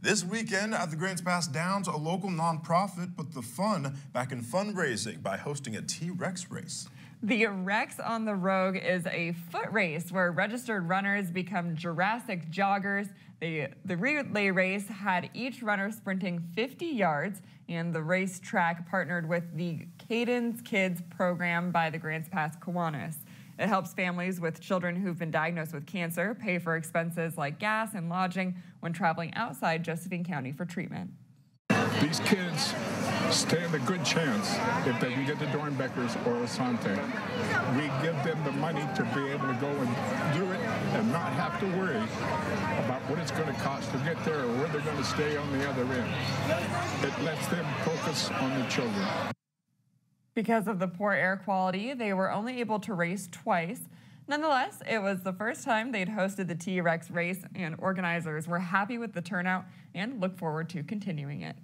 This weekend at the Grants Pass Downs, a local nonprofit put the fun back in fundraising by hosting a T-Rex race. The Rex on the Rogue is a foot race where registered runners become Jurassic joggers. The, the relay race had each runner sprinting 50 yards, and the racetrack partnered with the Cadence Kids program by the Grants Pass Kiwanis. It helps families with children who've been diagnosed with cancer pay for expenses like gas and lodging when traveling outside Josephine County for treatment. These kids stand a good chance if they can get to Doernbechers or Asante. We give them the money to be able to go and do it and not have to worry about what it's going to cost to get there or where they're going to stay on the other end. It lets them focus on the children. Because of the poor air quality, they were only able to race twice. Nonetheless, it was the first time they'd hosted the T-Rex race, and organizers were happy with the turnout and look forward to continuing it.